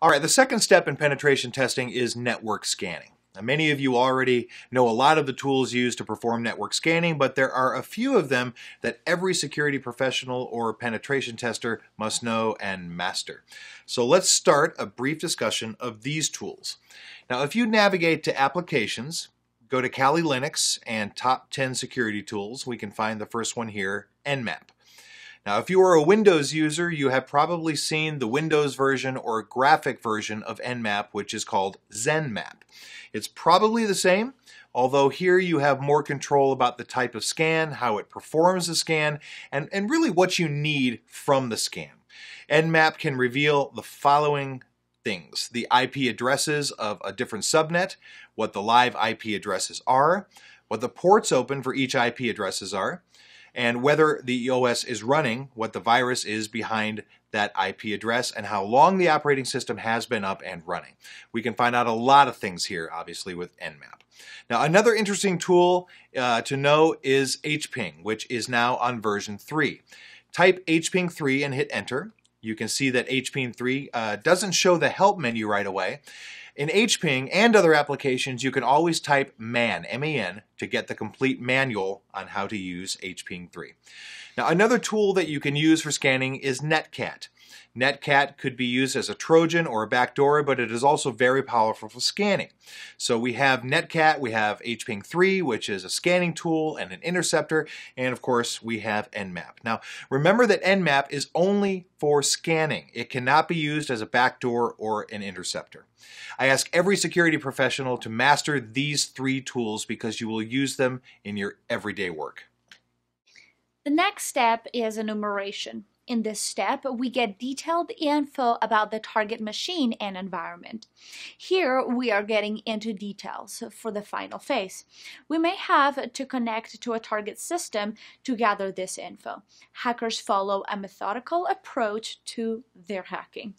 All right, the second step in penetration testing is network scanning. Now, many of you already know a lot of the tools used to perform network scanning, but there are a few of them that every security professional or penetration tester must know and master. So let's start a brief discussion of these tools. Now, if you navigate to Applications, go to Kali Linux and Top 10 Security Tools, we can find the first one here, Nmap. Now, if you are a Windows user, you have probably seen the Windows version or graphic version of Nmap, which is called ZenMap. It's probably the same, although here you have more control about the type of scan, how it performs the scan, and, and really what you need from the scan. Nmap can reveal the following things the IP addresses of a different subnet, what the live IP addresses are, what the ports open for each IP addresses are, and whether the OS is running, what the virus is behind that IP address, and how long the operating system has been up and running. We can find out a lot of things here, obviously, with Nmap. Now, another interesting tool uh, to know is HPing, which is now on version 3. Type HPing 3 and hit enter. You can see that HPing 3 uh, doesn't show the help menu right away. In HPing and other applications, you can always type MAN, M-A-N, to get the complete manual on how to use HPing 3. Now, another tool that you can use for scanning is Netcat. Netcat could be used as a Trojan or a backdoor, but it is also very powerful for scanning. So we have Netcat, we have HPing3, which is a scanning tool and an interceptor, and of course we have Nmap. Now remember that Nmap is only for scanning. It cannot be used as a backdoor or an interceptor. I ask every security professional to master these three tools because you will use them in your everyday work. The next step is enumeration. In this step, we get detailed info about the target machine and environment. Here, we are getting into details for the final phase. We may have to connect to a target system to gather this info. Hackers follow a methodical approach to their hacking.